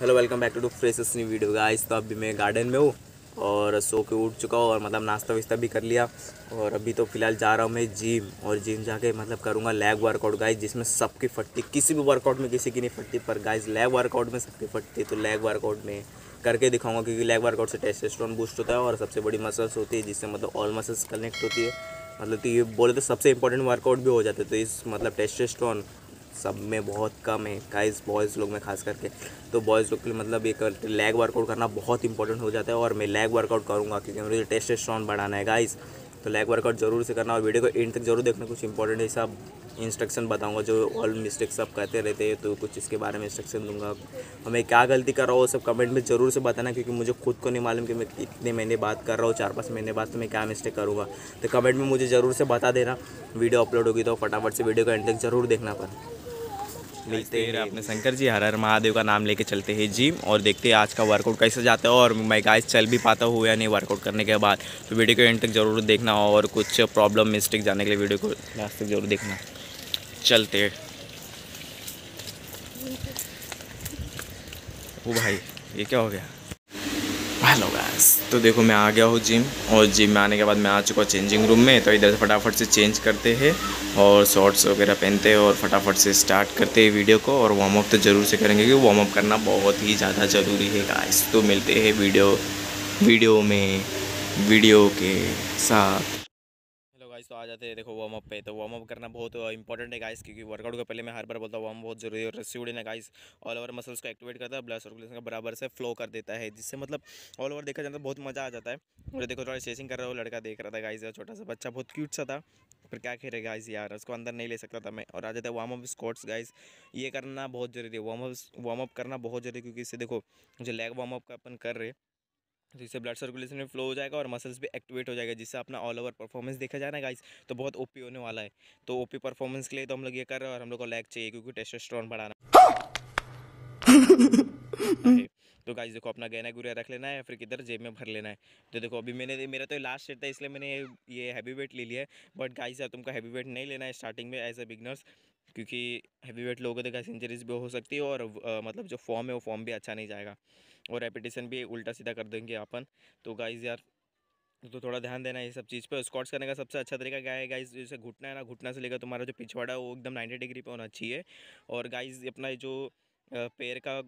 Hello welcome back to to freshes new video guys तो अभी मैं गार्डन में हूँ और सो के उठ चुका हूँ और मतलब नाश्ता वास्ता भी कर लिया। और अभी तो फ़िलहाल जा रहा हूँ मैं जिम और जिम जाके मतलब करूँगा लेग वर्कआउट गाइस जिसमें सबकी फटती किसी भी वर्कआउट में किसी की नहीं फटती पर गाइस लेग वर्कआउट में सबकी फटती तो लेग वर्कआउट में करके दिखाऊँगा क्योंकि लेग वर्कआउट से टेस्टोस्टेरोन बूस्ट होता है और सबसे बड़ी मसल्स होती है जिससे मतलब ऑल मसल्स कनेक्ट होती है। मतलब तो ये बोले तो सबसे इंपॉर्टेंट वर्कआउट भी हो जाते तो इस मतलब टेस्टोस्टेरोन सब में बहुत कम है। गाइस बॉयज़ लोग में खास करके। तो बॉयज़ लोग के लिए मतलब एक लेग वर्कआउट करना बहुत इंपॉर्टेंट हो जाता है और मैं लेग वर्कआउट करूँगा क्योंकि मुझे टेस्टोस्टेरोन बढ़ाना है गाइस तो लेग वर्कआउट ज़रूर से करना और वीडियो को एंड तक ज़रूर देखना। कुछ इंपॉर्टेंट सब इंस्ट्रक्शन बताऊँगा जो ऑल मिस्टेक सब कहते रहते हैं तो कुछ इसके बारे में इंस्ट्रक्शन दूँगा। और मैं क्या गलती कर रहा हूँ, वो सब कमेंट में ज़रूर से बताना क्योंकि मुझे खुद को नहीं मालूम कि मैं इतने महीने बात कर रहा हूँ, चार पाँच महीने बाद तो मैं क्या मिस्टेक करूँगा। तो कमेंट में मुझे ज़रूर से बता देना। वीडियो अपलोड होगी तो फटाफट से वीडियो को एंड तक ज़रूर देखना पर। मिलते हैं। अपने शंकर जी हर हर महादेव का नाम लेके चलते हैं जिम और देखते हैं आज का वर्कआउट कैसे जाता है और मैं गाइस चल भी पाता हूँ या नहीं वर्कआउट करने के बाद। तो वीडियो को एंड तक ज़रूर देखना और कुछ प्रॉब्लम मिस्टेक जाने के लिए वीडियो को लास्ट तक ज़रूर देखना। चलते ओ भाई ये क्या हो गया? हेलो गैस तो देखो, मैं आ गया हूँ जिम और जिम में आने के बाद मैं आ चुका हूँ चेंजिंग रूम में। तो इधर से फटाफट से चेंज करते हैं और शॉर्ट्स वगैरह पहनते हैं और फटाफट से स्टार्ट करते हैं वीडियो को और वार्म अप तो ज़रूर से करेंगे क्योंकि वार्म अप करना बहुत ही ज़्यादा ज़रूरी है गैस तो मिलते हैं वीडियो वीडियो में वीडियो के साथ। आ जाते हैं। देखो वार्म अप पे तो वार्म अप करना बहुत इंपॉर्टेंट है गाइस क्योंकि वर्कआउट के पहले मैं हर बार बोलता हूँ वार्म बहुत ज़रूरी है और रस्सी गाइस ऑल ओवर मसल्स को एक्टिवेट करता है ब्लड सर्कुलेशन का बराबर से फ्लो कर देता है, जिससे मतलब ऑल ओवर देखा जाता है बहुत मज़ा आ जाता है। और देखो, थोड़ा चेसिंग कर रहा हूँ, लड़का देख रहा था गाइस छोटा सा बच्चा, बहुत क्यूट सा था फिर क्या खेले गाइस यार, उसको अंदर नहीं ले सकता था मैं। और आ जाता है वार्म अप स्कॉट्स गाइस ये करना बहुत ज़रूरी है वार्म अप वार्म अप करना बहुत ज़रूरी है, क्योंकि इससे देखो, जो लेग वार्म अप का अपन कर रहे तो इससे ब्लड सर्कुलेशन में फ्लो हो जाएगा और मसल्स भी एक्टिवेट हो जाएगा, जिससे अपना ऑल ओवर परफॉर्मेंस देखा जाए ना गाइस तो बहुत ओपी होने वाला है। तो ओपी परफॉर्मेंस के लिए तो हम लोग ये कर रहे हैं और हम लोग को लैग चाहिए क्योंकि टेस्टोस्टेरोन बढ़ाना तो गाइस देखो अपना गहना गुरिया रख लेना है या फिर किधर जेब में भर लेना है। तो देखो अभी मैंने, मेरा तो लास्ट सेट था, इसलिए मैंने ये हैवी वेट ले लिया है। बट गाइस यार तुमको हैवी वेट नहीं लेना है स्टार्टिंग में एज ए बिगनर्स क्योंकि हैवी वेट लोगों को तो इंजरीज भी हो सकती है और आ, मतलब जो फॉर्म है वो फॉर्म भी अच्छा नहीं जाएगा। और रेपिटेशन भी उल्टा सीधा कर देंगे अपन। तो गाइज़ यार तो थोड़ा ध्यान देना ये सब चीज़ पे। स्कॉट्स करने का सबसे अच्छा तरीका क्या है गाइज़ जैसे घुटना है ना घुटना से लेकर तुम्हारा जो पिछवाड़ा है वो एकदम नाइन्टी डिग्री पे होना चाहिए। और गाइज़ अपना जो पैर का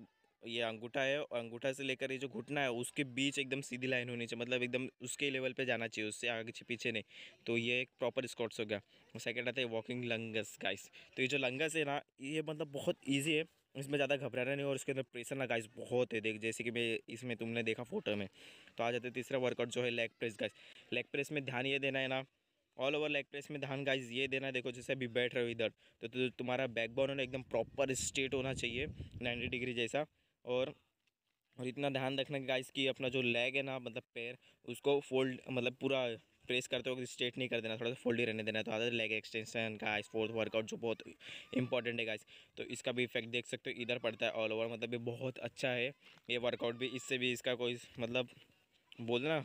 ये अंगूठा है और अंगूठा से लेकर ये जो घुटना है उसके बीच एकदम सीधी लाइन होनी चाहिए मतलब एकदम उसके लेवल पे जाना चाहिए उससे आगे पीछे नहीं। तो ये एक प्रॉपर स्कॉट्स हो गया। सेकेंड आता है वॉकिंग लंगस गाइस तो ये जो लंगस है ना ये मतलब बहुत ईजी है। इसमें ज़्यादा घबराना नहीं और उसके अंदर प्रेशर ना गाइस बहुत है। देख जैसे कि मैं इसमें तुमने देखा फ़ोटो में। तो आ जाते तीसरा वर्कआउट जो है leg press guys leg press में ध्यान ये देना है ना ऑल ओवर लेग प्रेस में ध्यान गाइस ये देना देखो जैसे अभी बैठ रहे हो इधर तो, तो तुम्हारा बैकबोन है एकदम प्रॉपर स्ट्रेट होना चाहिए नाइन्टी डिग्री जैसा। और और इतना ध्यान रखना कि गाइस कि अपना जो लेग है ना मतलब पैर, उसको फोल्ड मतलब पूरा प्रेस करते वक्त स्ट्रेट नहीं कर देना, थोड़ा सा फोल्ड ही रहने देना तो आधा लेग एक्सटेंशन का फोर्थ वर्कआउट जो बहुत इंपॉर्टेंट है गाइस तो इसका भी इफ़ेक्ट देख सकते हो, इधर पड़ता है ऑल ओवर मतलब ये बहुत अच्छा है, ये वर्कआउट भी, इससे भी इसका कोई मतलब बोलना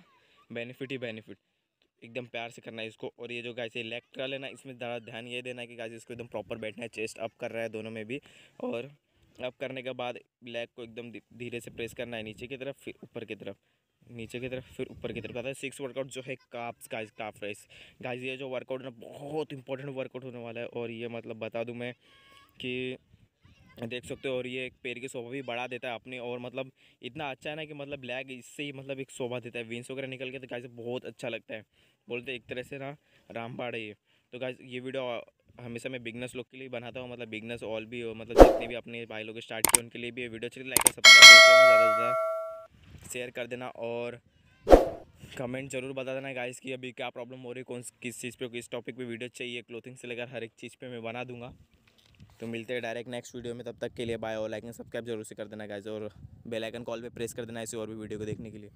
बेनिफिट ही बेनिफिट एकदम प्यार से करना है इसको, और ये जो गाइस ये लेग का लेना इसमें ज़्यादा ध्यान ये देना है कि गाइस इसको एकदम प्रॉपर बैठना है चेस्ट अप कर रहा है दोनों में भी, और अप करने के बाद लेग को एकदम धीरे से प्रेस करना है नीचे की तरफ़, फिर ऊपर की तरफ़। नीचे की तरफ़, फिर ऊपर की तरफ़। आता है सिक्स वर्कआउट जो है calves guys calf raise guys ये जो वर्कआउट ना, बहुत इंपॉर्टेंट वर्कआउट होने वाला है। और ये मतलब बता दूँ मैं कि देख सकते हो, और ये एक पैर की शोभा भी बढ़ा देता है अपनी। और मतलब इतना अच्छा है ना कि मतलब ब्लैक इससे ही मतलब एक शोभा देता है। विंस वगैरह निकल के तो गाइस बहुत अच्छा लगता है। बोलते एक तरह से ना रामबाड़ है ये। तो गाइस ये वीडियो हमेशा मैं बिगनर्स लोग के लिए बनाता हूँ मतलब बिगनर्स ऑल भी हो मतलब जितने भी अपने भाई लोग स्टार्ट किए उनके लिए भी वीडियो अच्छी लाइक सब्सक्राइब ज़्यादा से ज़्यादा शेयर कर देना और कमेंट ज़रूर बता देना गाइस कि अभी क्या प्रॉब्लम हो रही है, कौन किस चीज़ पे, किस टॉपिक पे वीडियो चाहिए क्लोथिंग से लेकर हर एक चीज़ पे मैं बना दूँगा। तो मिलते हैं डायरेक्ट नेक्स्ट वीडियो में, तब तक के लिए बाय और लाइक एंड सब्सक्राइब ज़रूर से कर देना गाइस और बेल आइकन कॉल पे प्रेस कर देना ऐसे और भी वीडियो को देखने के लिए।